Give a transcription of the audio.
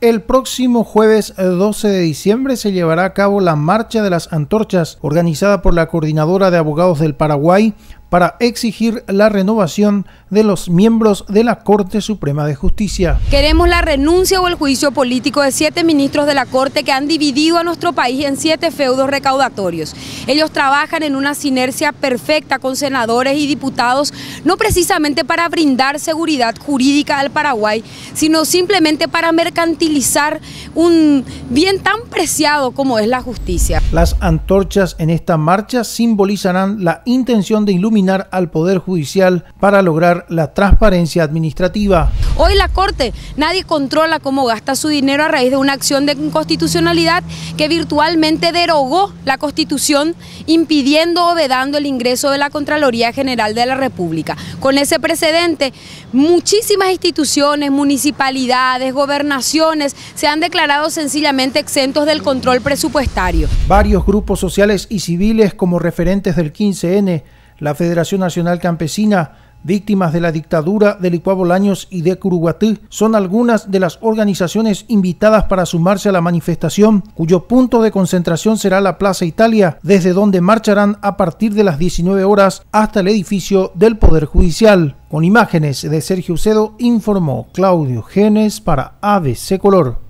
El próximo jueves 12 de diciembre se llevará a cabo la Marcha de las Antorchas, organizada por la Coordinadora de Abogados del Paraguay, para exigir la renovación de los miembros de la Corte Suprema de Justicia. Queremos la renuncia o el juicio político de siete ministros de la Corte que han dividido a nuestro país en siete feudos recaudatorios. Ellos trabajan en una sinergia perfecta con senadores y diputados, no precisamente para brindar seguridad jurídica al Paraguay, sino simplemente para mercantilizar un bien tan preciado como es la justicia. Las antorchas en esta marcha simbolizarán la intención de iluminar al Poder Judicial para lograr la transparencia administrativa. Hoy la Corte, nadie controla cómo gasta su dinero a raíz de una acción de inconstitucionalidad que virtualmente derogó la Constitución, impidiendo o vedando el ingreso de la Contraloría General de la República. Con ese precedente, muchísimas instituciones, municipalidades, gobernaciones se han declarado sencillamente exentos del control presupuestario. Varios grupos sociales y civiles como referentes del 15N la Federación Nacional Campesina, víctimas de la dictadura de Licuabolaños y de Curuguatú, son algunas de las organizaciones invitadas para sumarse a la manifestación, cuyo punto de concentración será la Plaza Italia, desde donde marcharán a partir de las 19 horas hasta el edificio del Poder Judicial. Con imágenes de Sergio Ucedo, informó Claudio Genes para ABC Color.